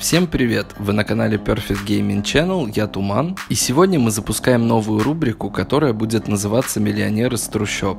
Всем привет! Вы на канале Perfect Gaming Channel, я Туман, и сегодня мы запускаем новую рубрику, которая будет называться «Миллионер из трущоб».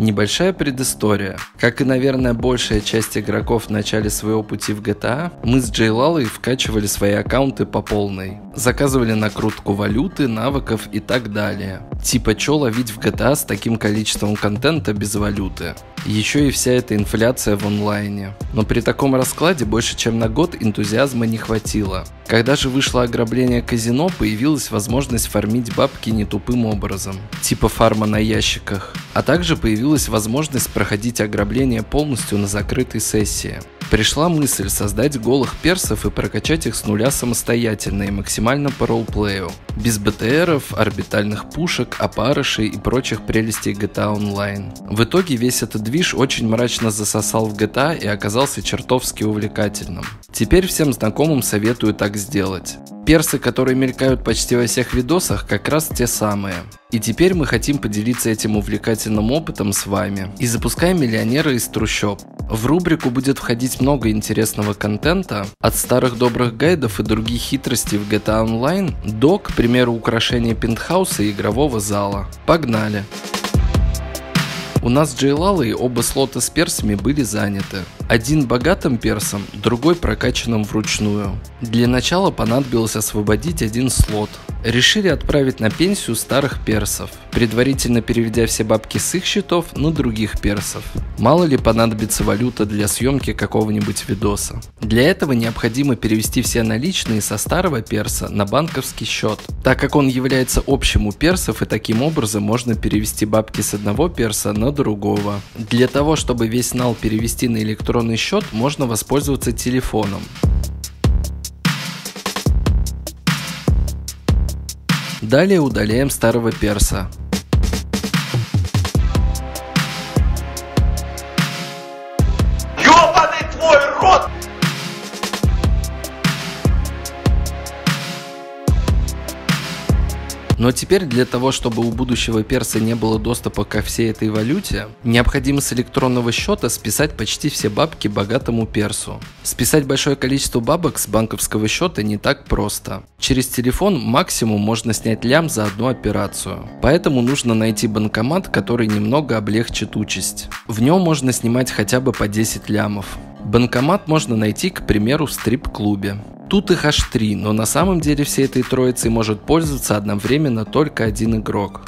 Небольшая предыстория. Как и, наверное, большая часть игроков в начале своего пути в GTA, мы с Джейлалой вкачивали свои аккаунты по полной. Заказывали накрутку валюты, навыков и так далее. Типа, чё ловить в GTA с таким количеством контента без валюты? Еще и вся эта инфляция в онлайне. Но при таком раскладе больше чем на год энтузиазма не хватило. Когда же вышло ограбление казино, появилась возможность фармить бабки не тупым образом, типа фарма на ящиках. А также появилась возможность проходить ограбление полностью на закрытой сессии. Пришла мысль создать голых персов и прокачать их с нуля самостоятельно и максимально по ролплею. Без БТРов, орбитальных пушек, опарышей и прочих прелестей GTA Online. В итоге весь этот движ очень мрачно засосал в GTA и оказался чертовски увлекательным. Теперь всем знакомым советую так сделать. Персы, которые мелькают почти во всех видосах, как раз те самые. И теперь мы хотим поделиться этим увлекательным опытом с вами и запускаем миллионера из трущоб. В рубрику будет входить много интересного контента, от старых добрых гайдов и других хитростей в GTA Online до, к примеру, украшения пентхауса и игрового зала. Погнали! У нас с Джейлалой оба слота с персами были заняты. Один богатым персом, другой прокачанным вручную. Для начала понадобилось освободить один слот. Решили отправить на пенсию старых персов, предварительно переведя все бабки с их счетов на других персов. Мало ли понадобится валюта для съемки какого-нибудь видоса. Для этого необходимо перевести все наличные со старого перса на банковский счет, так как он является общим у персов и таким образом можно перевести бабки с одного перса на другого. Для того, чтобы весь нал перевести на электронный счет, можно воспользоваться телефоном. Далее удаляем старого перса. Но теперь для того, чтобы у будущего перса не было доступа ко всей этой валюте, необходимо с электронного счета списать почти все бабки богатому персу. Списать большое количество бабок с банковского счета не так просто. Через телефон максимум можно снять лям за одну операцию. Поэтому нужно найти банкомат, который немного облегчит участь. В нем можно снимать хотя бы по 10 лямов. Банкомат можно найти, к примеру, в стрип-клубе. Тут их аж три, но на самом деле всей этой троицей может пользоваться одновременно только один игрок.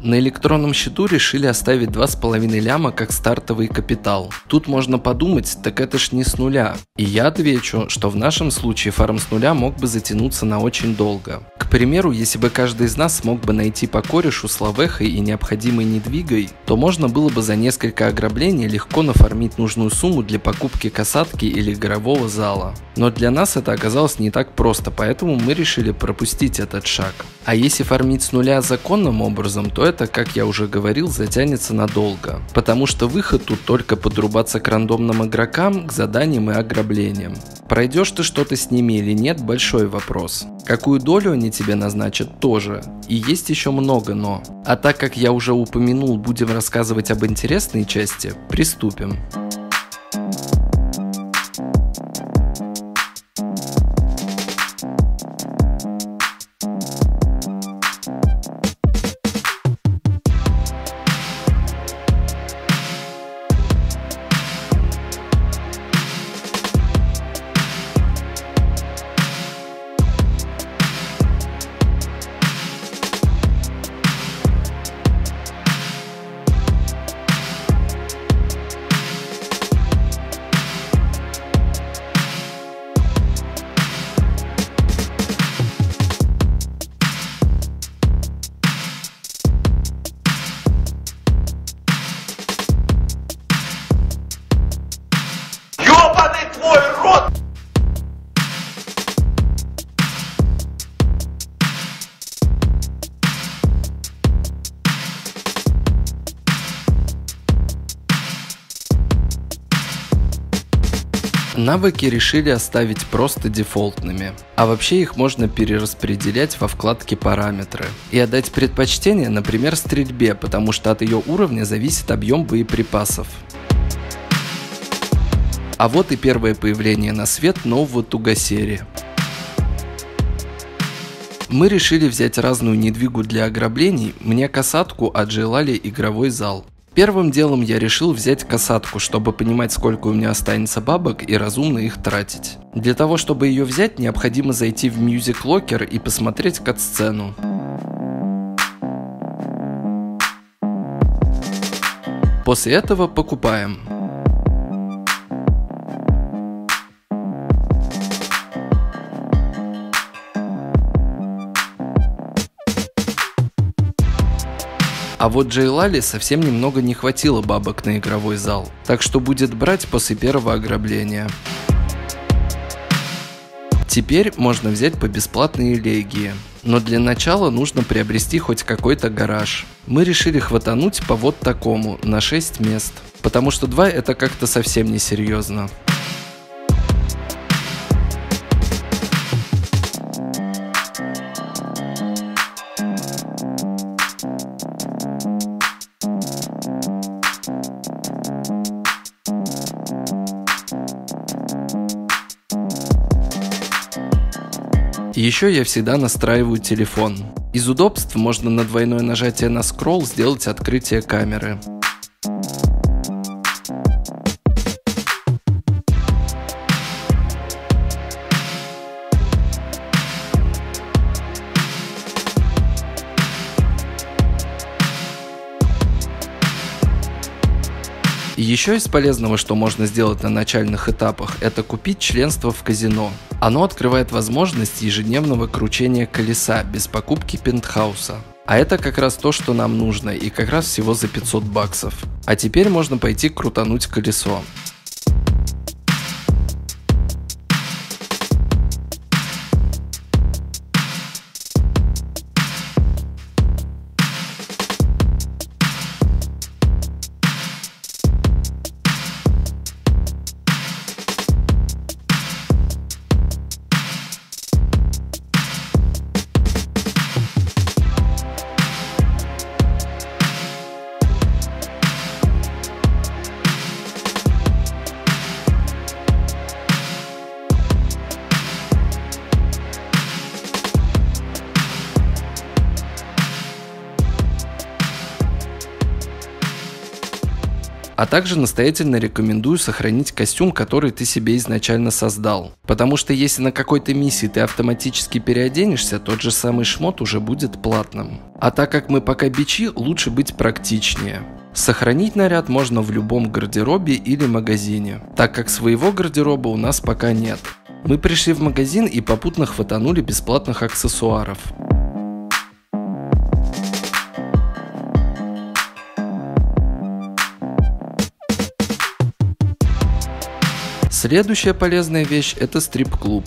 На электронном счету решили оставить 2,5 ляма как стартовый капитал. Тут можно подумать, так это ж не с нуля. И я отвечу, что в нашем случае фарм с нуля мог бы затянуться на очень долго. К примеру, если бы каждый из нас смог бы найти по корешу с и необходимой недвигой, то можно было бы за несколько ограблений легко нафармить нужную сумму для покупки касатки или игрового зала. Но для нас это оказалось не так просто, поэтому мы решили пропустить этот шаг. А если фармить с нуля законным образом, то это, как я уже говорил, затянется надолго. Потому что выход тут только подрубаться к рандомным игрокам, к заданиям и ограблениям. Пройдешь ты что-то с ними или нет, большой вопрос. Какую долю они тебе назначат тоже. И есть еще много но. А так как я уже упомянул, будем рассказывать об интересной части, приступим. Навыки решили оставить просто дефолтными, а вообще их можно перераспределять во вкладке «Параметры» и отдать предпочтение, например, стрельбе, потому что от ее уровня зависит объем боеприпасов. А вот и первое появление на свет нового Тугасери. Мы решили взять разную недвигу для ограблений, мне касатку, а Джейлали игровой зал. Первым делом я решил взять касатку, чтобы понимать, сколько у меня останется бабок и разумно их тратить. Для того, чтобы ее взять, необходимо зайти в Music Locker и посмотреть кат-сцену. После этого покупаем. А вот Джейлали совсем немного не хватило бабок на игровой зал, так что будет брать после первого ограбления. Теперь можно взять по бесплатной элегии. Но для начала нужно приобрести хоть какой-то гараж. Мы решили хватануть по вот такому, на 6 мест. Потому что 2 это как-то совсем не Еще я всегда настраиваю телефон. Из удобств можно на двойное нажатие на скролл сделать открытие камеры. Еще из полезного, что можно сделать на начальных этапах, это купить членство в казино. Оно открывает возможность ежедневного кручения колеса без покупки пентхауса. А это как раз то, что нам нужно, и как раз всего за 500 баксов. А теперь можно пойти крутануть колесо. А также настоятельно рекомендую сохранить костюм, который ты себе изначально создал. Потому что если на какой-то миссии ты автоматически переоденешься, тот же самый шмот уже будет платным. А так как мы пока бичи, лучше быть практичнее. Сохранить наряд можно в любом гардеробе или магазине, так как своего гардероба у нас пока нет. Мы пришли в магазин и попутно хватанули бесплатных аксессуаров. Следующая полезная вещь – это стрип-клуб.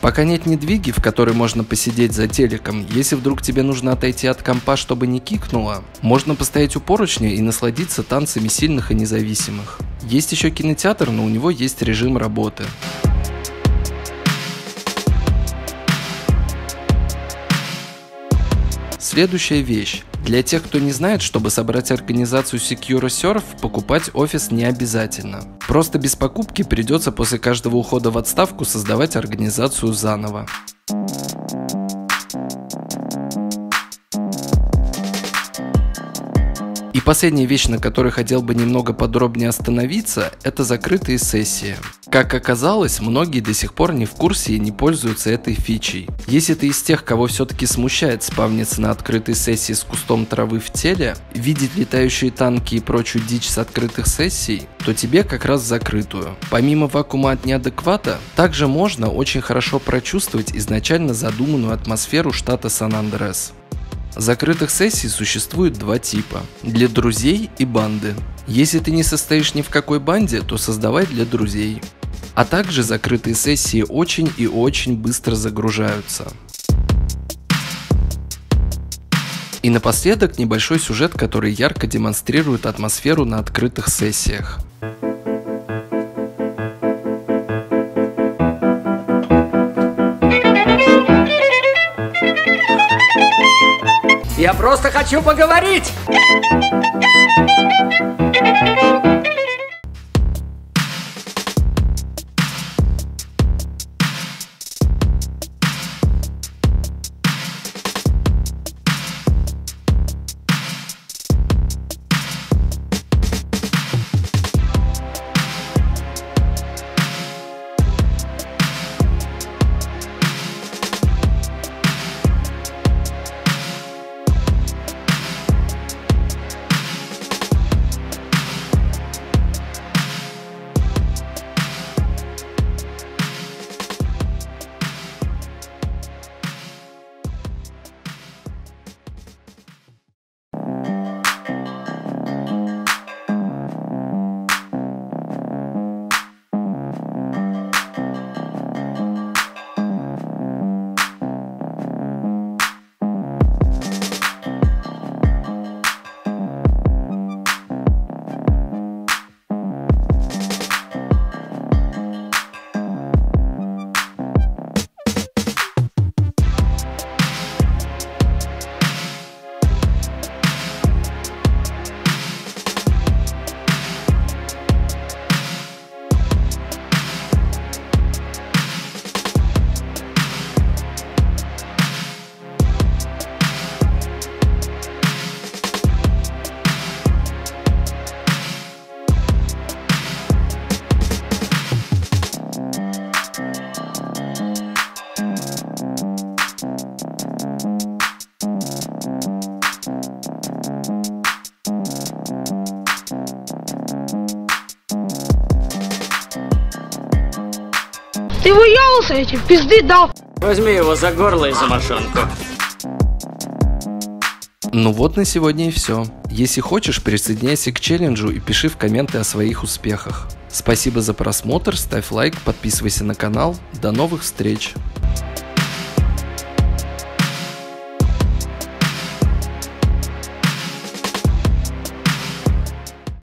Пока нет недвиги, в которой можно посидеть за телеком, если вдруг тебе нужно отойти от компа, чтобы не кикнуло, можно постоять у поручня и насладиться танцами сильных и независимых. Есть еще кинотеатр, но у него есть режим работы. Следующая вещь. Для тех, кто не знает, чтобы собрать организацию SecureServe, покупать офис не обязательно. Просто без покупки придется после каждого ухода в отставку создавать организацию заново. Последняя вещь, на которой хотел бы немного подробнее остановиться, это закрытые сессии. Как оказалось, многие до сих пор не в курсе и не пользуются этой фичей. Если ты из тех, кого все-таки смущает спавниться на открытой сессии с кустом травы в теле, видеть летающие танки и прочую дичь с открытых сессий, то тебе как раз закрытую. Помимо вакуума от неадеквата, также можно очень хорошо прочувствовать изначально задуманную атмосферу штата Сан-Андрес. Закрытых сессий существует два типа – для друзей и банды. Если ты не состоишь ни в какой банде, то создавай для друзей. А также закрытые сессии очень и очень быстро загружаются. И напоследок небольшой сюжет, который ярко демонстрирует атмосферу на открытых сессиях. Просто хочу поговорить! Этим, пизды дал. Возьми его за горло и за мошонку. Ну вот на сегодня и все. Если хочешь, присоединяйся к челленджу и пиши в комменты о своих успехах. Спасибо за просмотр, ставь лайк, подписывайся на канал. До новых встреч!